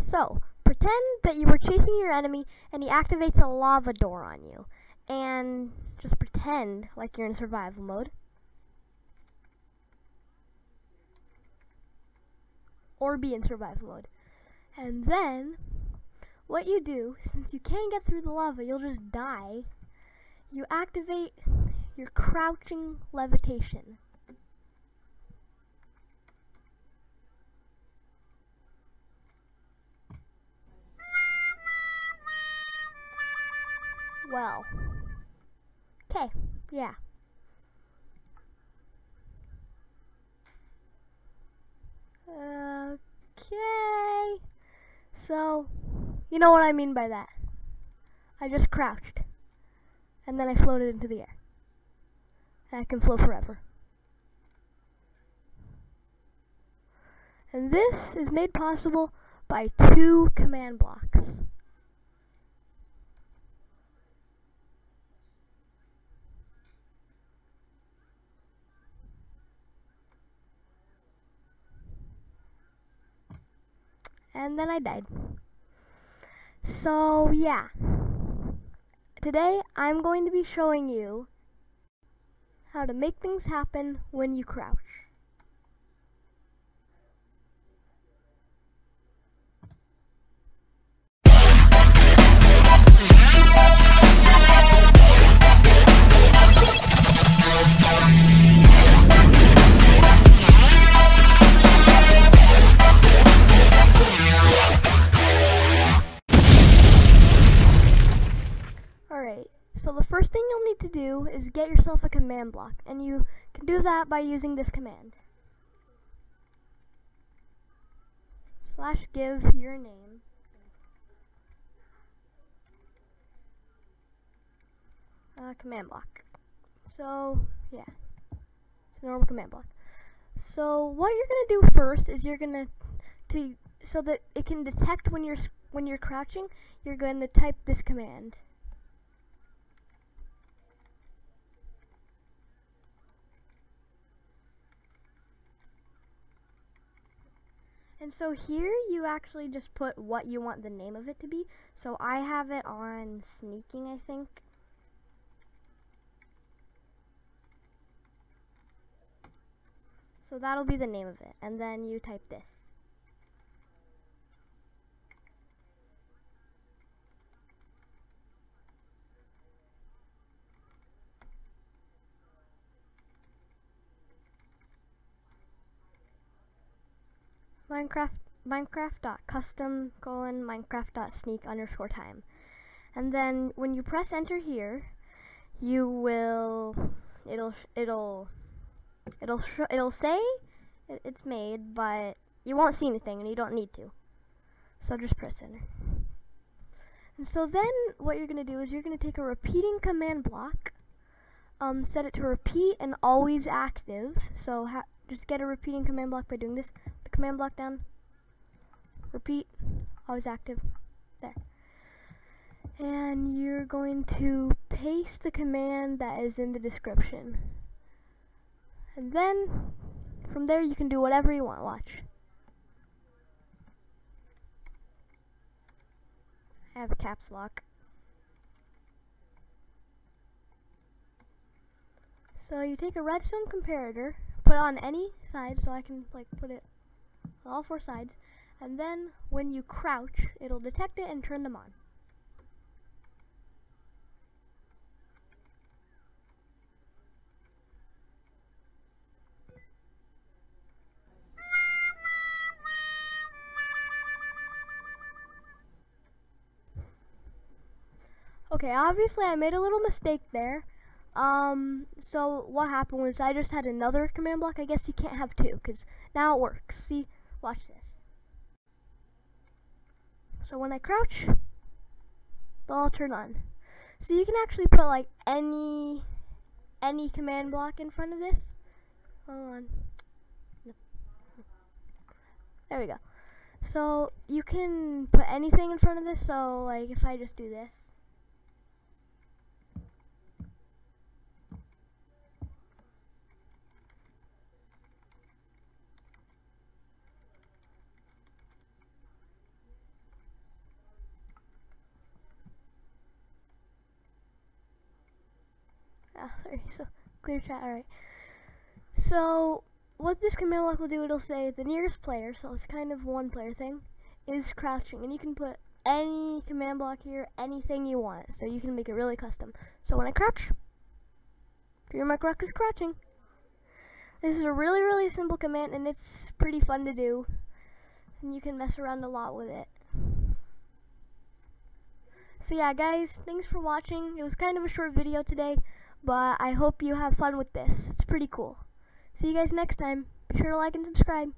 So, pretend that you were chasing your enemy and he activates a lava door on you. And just pretend like you're in survival mode. Or be in survival mode. And then, what you do, since you can't get through the lava, you'll just die. You activate your crouching levitation. Well. Okay, yeah. Okay. So, you know what I mean by that. I just crouched. And then I floated into the air. And I can float forever. And this is made possible by two command blocks. And then I died. So yeah, today I'm going to be showing you how to make things happen when you crouch. So the first thing you'll need to do is get yourself a command block, and you can do that by using this command. Slash give your name. Uh, command block. So, yeah. It's a normal command block. So, what you're gonna do first is you're gonna, to, so that it can detect when you're, when you're crouching, you're gonna type this command. And so here you actually just put what you want the name of it to be. So I have it on sneaking, I think. So that'll be the name of it. And then you type this. Minecraft Minecraft.custom colon Minecraft.sneak underscore time. And then when you press enter here, you will it'll it'll it'll it'll say it, it's made, but you won't see anything and you don't need to. So just press enter. And so then what you're going to do is you're going to take a repeating command block, um, set it to repeat and always active. So just get a repeating command block by doing this command block down. Repeat, always active. There. And you're going to paste the command that is in the description. And then, from there you can do whatever you want. Watch. I have a caps lock. So you take a redstone comparator, put on any side so I can like put it all four sides, and then when you crouch, it'll detect it and turn them on. Okay, obviously I made a little mistake there. Um, so what happened was I just had another command block. I guess you can't have two, because now it works. See? Watch this. So when I crouch, they'll all turn on. So you can actually put like any any command block in front of this. Hold on. There we go. So you can put anything in front of this. So like if I just do this. Sorry. So clear chat. All right. So what this command block will do, it'll say the nearest player. So it's kind of one player thing is crouching, and you can put any command block here, anything you want. So you can make it really custom. So when I crouch, your mic rock is crouching. This is a really, really simple command, and it's pretty fun to do. And you can mess around a lot with it. So yeah, guys, thanks for watching. It was kind of a short video today, but I hope you have fun with this. It's pretty cool. See you guys next time. Be sure to like and subscribe.